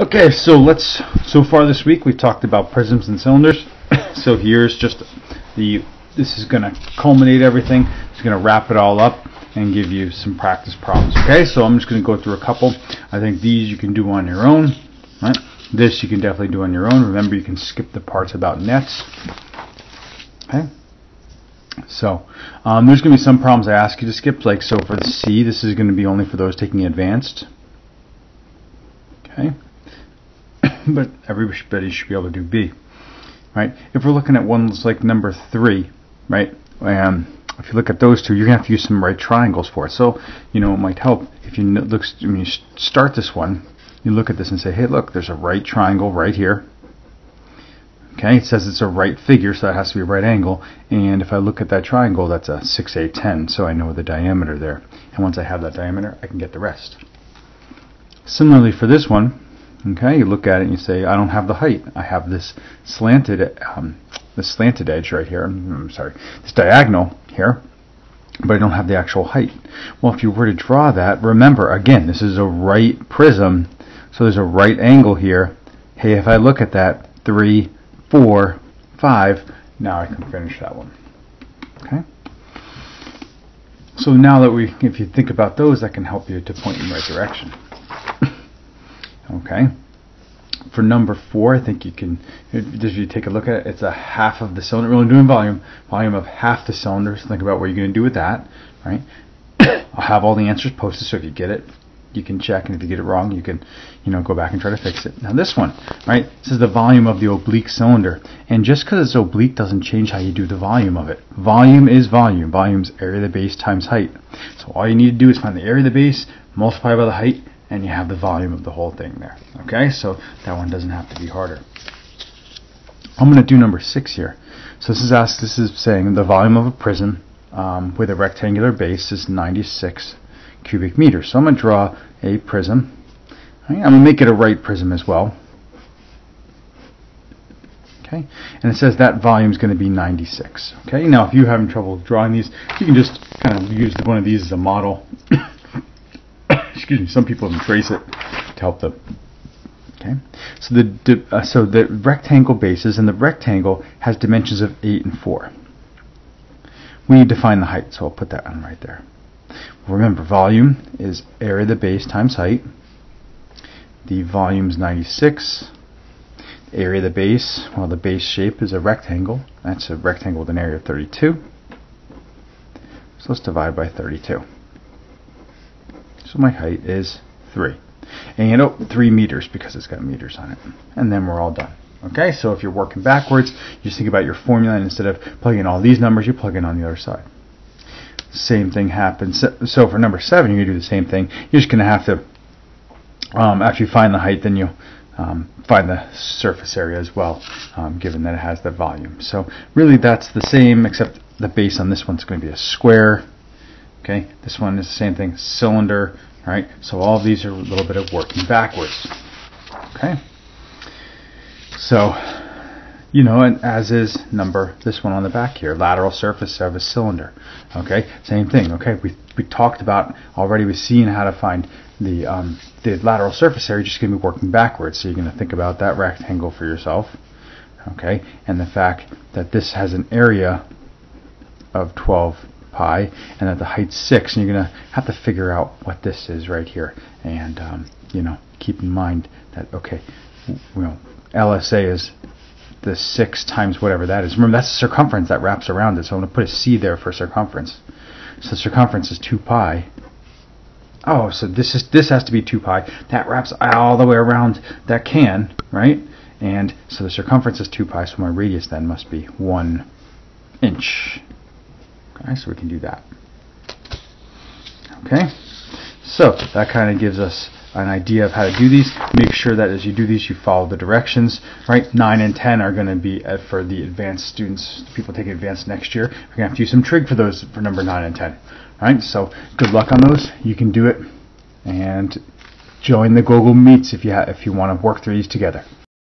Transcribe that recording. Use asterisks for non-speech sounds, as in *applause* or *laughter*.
Okay, so let's, so far this week we've talked about prisms and cylinders. *coughs* so here's just the, this is going to culminate everything. It's going to wrap it all up and give you some practice problems. Okay, so I'm just going to go through a couple. I think these you can do on your own. Right? This you can definitely do on your own. Remember, you can skip the parts about nets. Okay. So um, there's going to be some problems I ask you to skip. Like so for the C, this is going to be only for those taking advanced. Okay. *laughs* but everybody should be able to do B. Right? If we're looking at ones like number three, right? Um, if you look at those two, you're gonna have to use some right triangles for it. So, you know, it might help if you look when you start this one, you look at this and say, hey, look, there's a right triangle right here. Okay, it says it's a right figure, so that has to be a right angle. And if I look at that triangle, that's a 6, 8, 10, so I know the diameter there. And once I have that diameter, I can get the rest. Similarly for this one, Okay, you look at it and you say, I don't have the height. I have this slanted, um, this slanted edge right here. I'm sorry, this diagonal here, but I don't have the actual height. Well, if you were to draw that, remember, again, this is a right prism, so there's a right angle here. Hey, if I look at that, three, four, five, now I can finish that one. Okay. So now that we, if you think about those, that can help you to point in the right direction. Okay. For number four, I think you can, if you take a look at it, it's a half of the cylinder. We're only doing volume, volume of half the cylinder. So think about what you're going to do with that, right? *coughs* I'll have all the answers posted, so if you get it, you can check, and if you get it wrong, you can, you know, go back and try to fix it. Now this one, right? This is the volume of the oblique cylinder, and just because it's oblique doesn't change how you do the volume of it. Volume is volume. Volume's area of the base times height. So all you need to do is find the area of the base, multiply by the height, and you have the volume of the whole thing there. Okay, so that one doesn't have to be harder. I'm going to do number six here. So this is asked, this is saying the volume of a prism um, with a rectangular base is 96 cubic meters. So I'm going to draw a prism. I'm going to make it a right prism as well. Okay, and it says that volume is going to be 96. Okay, now if you're having trouble drawing these, you can just kind of use one of these as a model *coughs* excuse me, some people even trace it to help them. Okay, so the uh, so the rectangle bases and the rectangle has dimensions of eight and four. We need to find the height, so I'll put that on right there. Remember, volume is area of the base times height. The volume is 96. The area of the base, well, the base shape is a rectangle. That's a rectangle with an area of 32. So let's divide by 32. So my height is 3. And you know, 3 meters because it's got meters on it. And then we're all done. Okay, so if you're working backwards, you just think about your formula and instead of plugging in all these numbers, you plug in on the other side. Same thing happens. So for number 7, you're going to do the same thing. You're just going to have to, um, after you find the height, then you um, find the surface area as well, um, given that it has the volume. So really that's the same, except the base on this one's going to be a square. Okay, this one is the same thing, cylinder, right? So all of these are a little bit of working backwards. Okay, so you know, and as is number this one on the back here, lateral surface of a cylinder. Okay, same thing. Okay, we we talked about already. We've seen how to find the um, the lateral surface area. Just going to be working backwards. So you're going to think about that rectangle for yourself. Okay, and the fact that this has an area of 12 pi and that the height's 6 and you're going to have to figure out what this is right here. And um, you know keep in mind that okay you know LSA is the 6 times whatever that is. Remember that's the circumference that wraps around it so I'm going to put a C there for circumference. So circumference is 2 pi. Oh so this is this has to be 2 pi. That wraps all the way around that can right? And so the circumference is 2 pi so my radius then must be 1 inch Okay, so we can do that. Okay, so that kind of gives us an idea of how to do these. Make sure that as you do these, you follow the directions. Right, 9 and 10 are going to be uh, for the advanced students, people taking advanced next year. We're going to have to use some trig for those for number 9 and 10. All right, so good luck on those. You can do it, and join the Google Meets if you if you want to work through these together.